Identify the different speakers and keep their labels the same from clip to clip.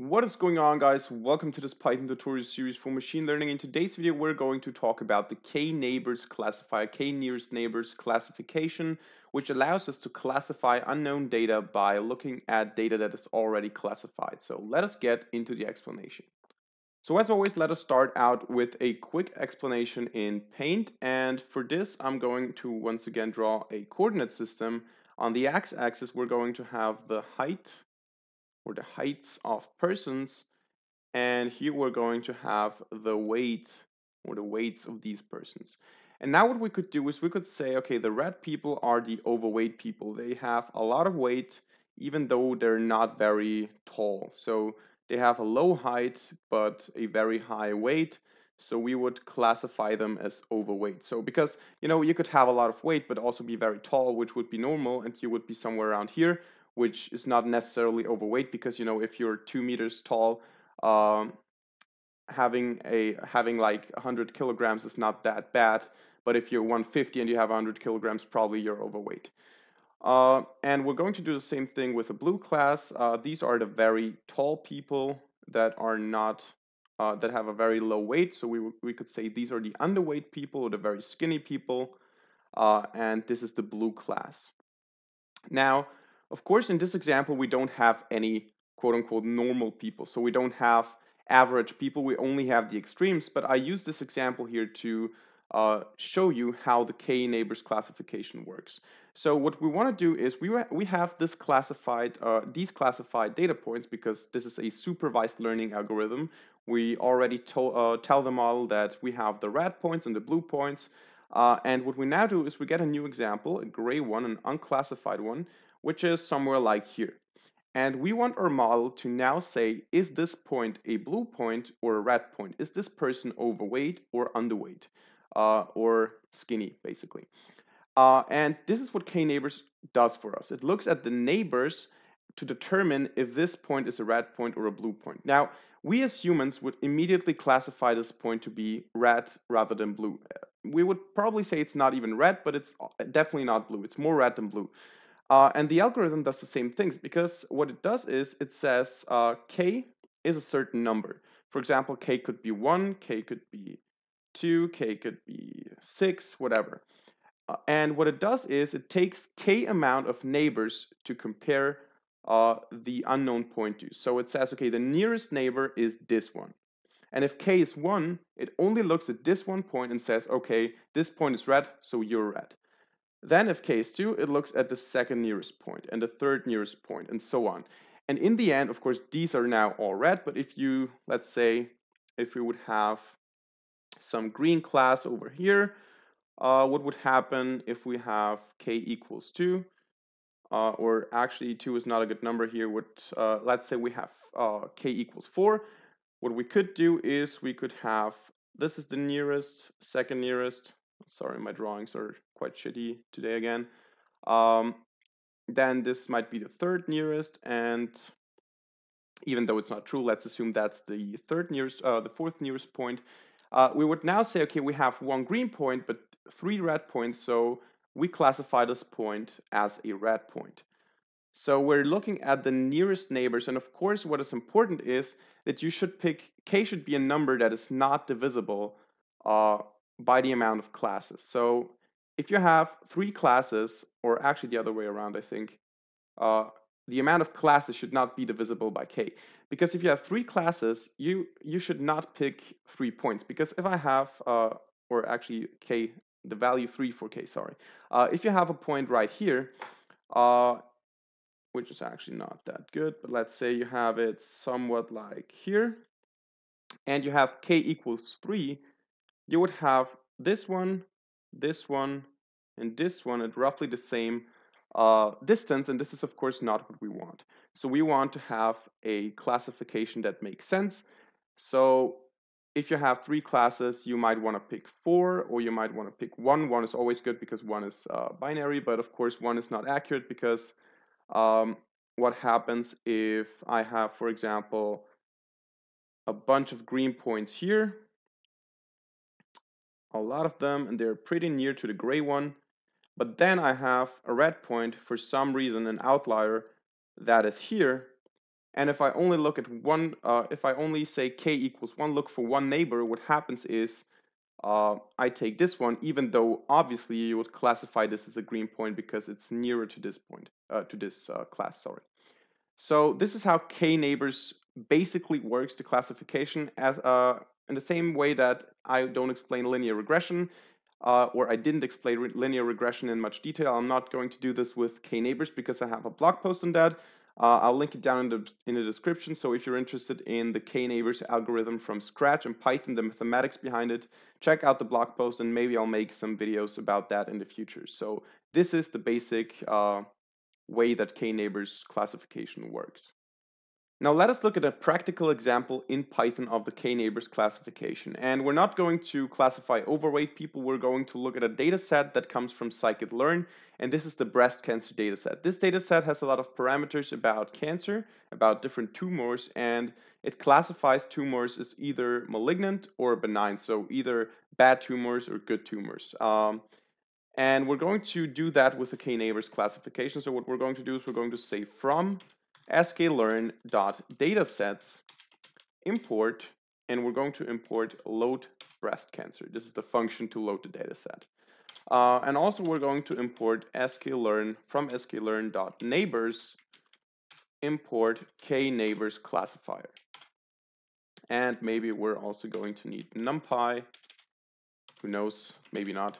Speaker 1: What is going on guys? Welcome to this Python tutorial series for machine learning. In today's video we're going to talk about the k-neighbors classifier, k-nearest neighbors classification, which allows us to classify unknown data by looking at data that is already classified. So let us get into the explanation. So as always, let us start out with a quick explanation in Paint. And for this, I'm going to once again draw a coordinate system. On the x-axis, we're going to have the height or the heights of persons. And here we're going to have the weight or the weights of these persons. And now what we could do is we could say, okay, the red people are the overweight people. They have a lot of weight, even though they're not very tall. So they have a low height, but a very high weight. So we would classify them as overweight. So because, you know, you could have a lot of weight, but also be very tall, which would be normal, and you would be somewhere around here which is not necessarily overweight because you know if you're two meters tall, um, having a having like 100 kilograms is not that bad. But if you're 150 and you have 100 kilograms, probably you're overweight. Uh, and we're going to do the same thing with a blue class. Uh, these are the very tall people that are not uh, that have a very low weight. So we we could say these are the underweight people or the very skinny people, uh, and this is the blue class. Now of course, in this example, we don't have any quote unquote normal people. So we don't have average people, we only have the extremes. But I use this example here to uh, show you how the k-neighbors classification works. So what we want to do is we, we have this classified, uh, these classified data points because this is a supervised learning algorithm. We already uh, tell the model that we have the red points and the blue points. Uh, and what we now do is we get a new example, a gray one, an unclassified one, which is somewhere like here. And we want our model to now say, is this point a blue point or a red point? Is this person overweight or underweight uh, or skinny, basically? Uh, and this is what k-neighbors does for us. It looks at the neighbors to determine if this point is a red point or a blue point. Now, we as humans would immediately classify this point to be red rather than blue. We would probably say it's not even red, but it's uh, definitely not blue. It's more red than blue. Uh, and the algorithm does the same things because what it does is it says uh, k is a certain number. For example, k could be 1, k could be 2, k could be 6, whatever. Uh, and what it does is it takes k amount of neighbors to compare uh, the unknown point to. So it says, okay, the nearest neighbor is this one. And if k is 1, it only looks at this one point and says, okay, this point is red, so you're red. Then if k is 2, it looks at the second nearest point and the third nearest point and so on. And in the end, of course, these are now all red, but if you, let's say, if we would have some green class over here, uh, what would happen if we have k equals 2? Uh, or actually 2 is not a good number here. What, uh, let's say we have uh, k equals 4. What we could do is we could have, this is the nearest, second nearest, sorry, my drawings are quite shitty today again. Um, then this might be the third nearest, and even though it's not true, let's assume that's the third nearest, uh, the fourth nearest point. Uh, we would now say, okay, we have one green point, but three red points, so we classify this point as a red point. So we're looking at the nearest neighbors, and of course, what is important is that you should pick, k should be a number that is not divisible uh, by the amount of classes. So if you have three classes, or actually the other way around, I think, uh, the amount of classes should not be divisible by k. Because if you have three classes, you you should not pick three points. Because if I have, uh, or actually k, the value three for k, sorry. Uh, if you have a point right here, uh, which is actually not that good, but let's say you have it somewhat like here, and you have k equals three, you would have this one, this one, and this one at roughly the same uh, distance, and this is of course not what we want. So we want to have a classification that makes sense. So if you have three classes, you might want to pick four, or you might want to pick one. One is always good because one is uh, binary, but of course one is not accurate because um, what happens if I have, for example, a bunch of green points here, a lot of them, and they're pretty near to the gray one. But then I have a red point, for some reason, an outlier that is here. And if I only look at one, uh, if I only say k equals one, look for one neighbor, what happens is uh, I take this one, even though obviously you would classify this as a green point because it's nearer to this point, uh, to this uh, class, sorry. So this is how k neighbors basically works the classification as uh, in the same way that I don't explain linear regression uh, or I didn't explain re linear regression in much detail. I'm not going to do this with k-neighbors because I have a blog post on that. Uh, I'll link it down in the, in the description. So if you're interested in the k-neighbors algorithm from scratch and Python, the mathematics behind it, check out the blog post and maybe I'll make some videos about that in the future. So this is the basic uh, way that k-neighbors classification works. Now let us look at a practical example in Python of the k-neighbors classification. And we're not going to classify overweight people, we're going to look at a data set that comes from scikit-learn, and this is the breast cancer data set. This data set has a lot of parameters about cancer, about different tumors, and it classifies tumors as either malignant or benign, so either bad tumors or good tumors. Um, and we're going to do that with the k-neighbors classification. So what we're going to do is we're going to say from sklearn.datasets import, and we're going to import load breast cancer. This is the function to load the dataset. Uh, and also we're going to import sklearn from sklearn.neighbors import k-neighbors classifier. And maybe we're also going to need numpy. Who knows? Maybe not.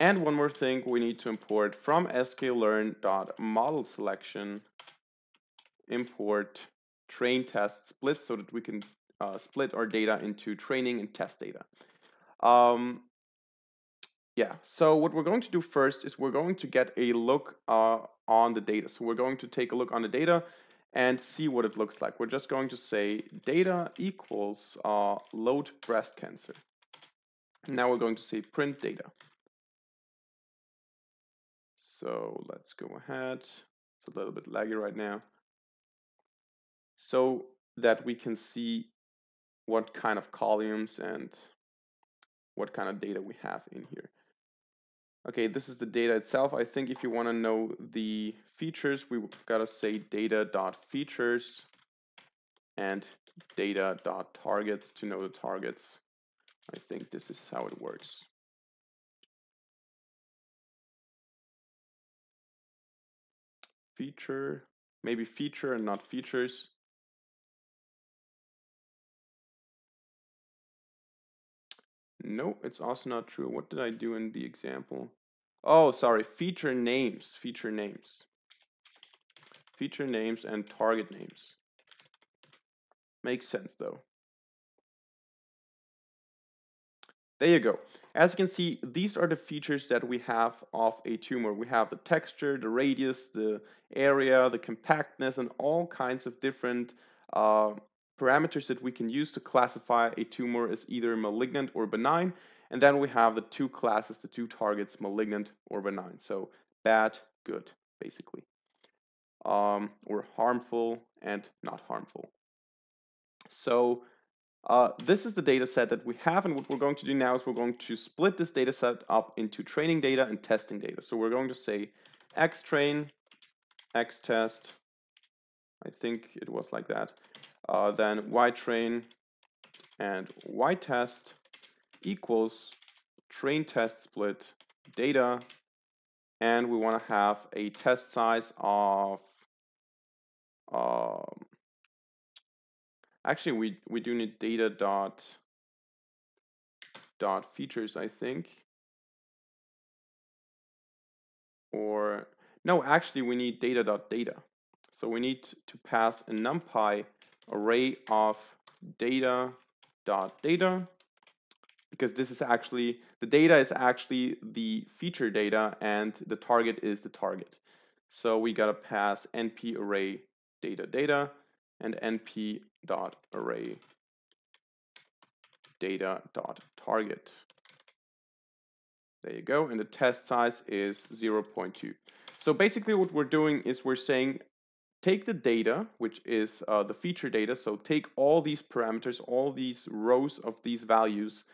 Speaker 1: And one more thing, we need to import from sklearn.model selection import train test split so that we can uh, split our data into training and test data. Um, yeah, so what we're going to do first is we're going to get a look uh, on the data. So we're going to take a look on the data and see what it looks like. We're just going to say data equals uh, load breast cancer. Now we're going to say print data. So let's go ahead. It's a little bit laggy right now so that we can see what kind of columns and what kind of data we have in here. Okay, this is the data itself. I think if you want to know the features, we've gotta say data.features and data.targets to know the targets. I think this is how it works. Feature, maybe feature and not features. No, it's also not true. What did I do in the example? Oh, sorry, feature names, feature names. Feature names and target names. Makes sense though. There you go. As you can see, these are the features that we have of a tumor. We have the texture, the radius, the area, the compactness, and all kinds of different uh, parameters that we can use to classify a tumor as either malignant or benign. And then we have the two classes, the two targets, malignant or benign. So bad, good, basically. Um, or harmful and not harmful. So uh, this is the data set that we have. And what we're going to do now is we're going to split this data set up into training data and testing data. So we're going to say xtrain, xtest, I think it was like that, uh, then ytrain and ytest equals train test split data. And we want to have a test size of um, actually we we do need data dot dot features I think. Or no actually we need data dot data. So we need to pass a numpy array of data dot data because this is actually the data is actually the feature data and the target is the target. So we gotta pass np array data data and np dot array data dot target. There you go, and the test size is 0.2. So basically what we're doing is we're saying take the data, which is uh, the feature data. So take all these parameters, all these rows of these values,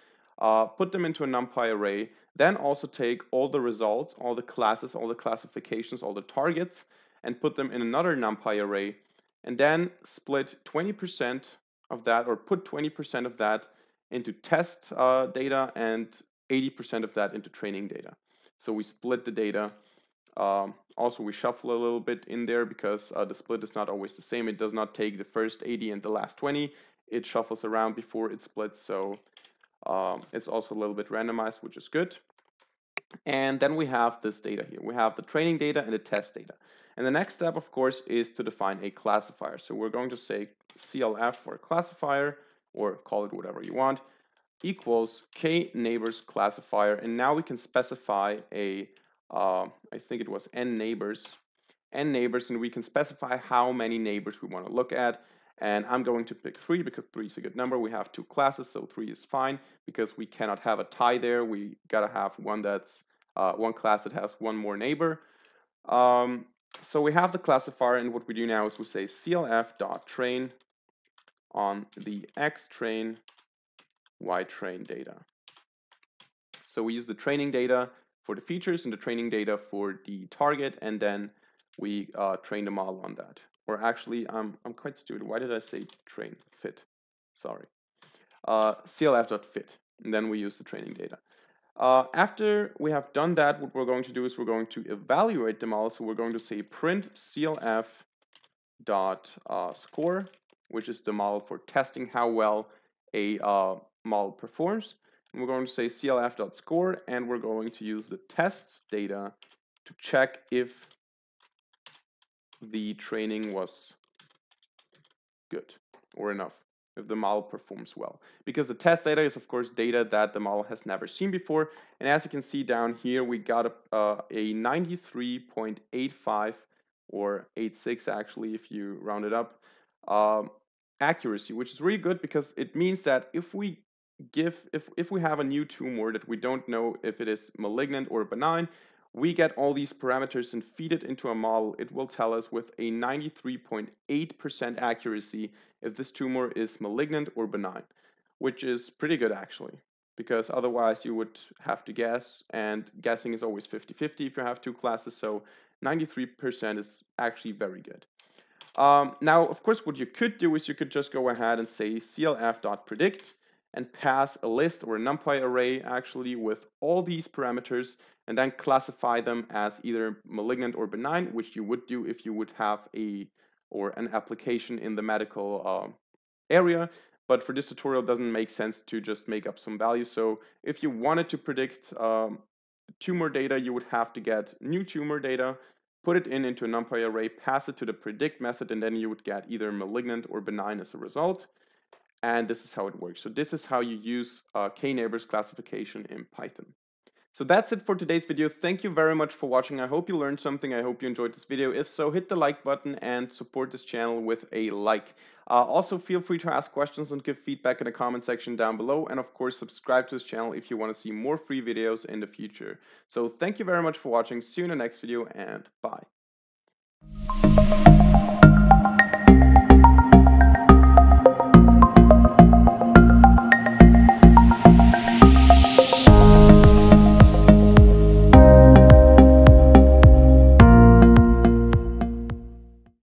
Speaker 1: uh, put them into a NumPy array, then also take all the results, all the classes, all the classifications, all the targets, and put them in another NumPy array, and then split 20% of that or put 20% of that into test uh, data and 80% of that into training data. So we split the data. Um, also, we shuffle a little bit in there because uh, the split is not always the same. It does not take the first 80 and the last 20. It shuffles around before it splits. So um, it's also a little bit randomized, which is good. And then we have this data here. We have the training data and the test data. And the next step, of course, is to define a classifier. So we're going to say CLF for classifier, or call it whatever you want, equals k neighbors classifier. And now we can specify a, uh, I think it was n neighbors, n neighbors, and we can specify how many neighbors we want to look at. And I'm going to pick three because three is a good number. We have two classes, so three is fine because we cannot have a tie there. We gotta have one that's uh, one class that has one more neighbor. Um, so we have the classifier, and what we do now is we say clf.train on the x train y train data. So we use the training data for the features and the training data for the target, and then we uh, train the model on that. Or actually, I'm, I'm quite stupid. Why did I say train fit? Sorry. Uh, clf.fit, and then we use the training data. Uh, after we have done that, what we're going to do is we're going to evaluate the model. So we're going to say print clf dot uh, score, which is the model for testing how well a uh, model performs. We're going to say clf dot score, and we're going to use the tests data to check if the training was good or enough if the model performs well. Because the test data is, of course, data that the model has never seen before. And as you can see down here, we got a, a 93.85 or 86 actually, if you round it up, um, accuracy, which is really good because it means that if we give, if, if we have a new tumor that we don't know if it is malignant or benign, we get all these parameters and feed it into a model, it will tell us with a 93.8% accuracy if this tumor is malignant or benign, which is pretty good actually, because otherwise you would have to guess, and guessing is always 50-50 if you have two classes, so 93% is actually very good. Um, now, of course, what you could do is you could just go ahead and say clf.predict, and pass a list or a NumPy array actually with all these parameters and then classify them as either malignant or benign, which you would do if you would have a or an application in the medical uh, area. But for this tutorial, it doesn't make sense to just make up some values. So if you wanted to predict um, tumor data, you would have to get new tumor data, put it in into a NumPy array, pass it to the predict method, and then you would get either malignant or benign as a result and this is how it works. So this is how you use uh, k-neighbors classification in Python. So that's it for today's video. Thank you very much for watching. I hope you learned something. I hope you enjoyed this video. If so, hit the like button and support this channel with a like. Uh, also, feel free to ask questions and give feedback in the comment section down below. And of course, subscribe to this channel if you want to see more free videos in the future. So thank you very much for watching. See you in the next video and bye.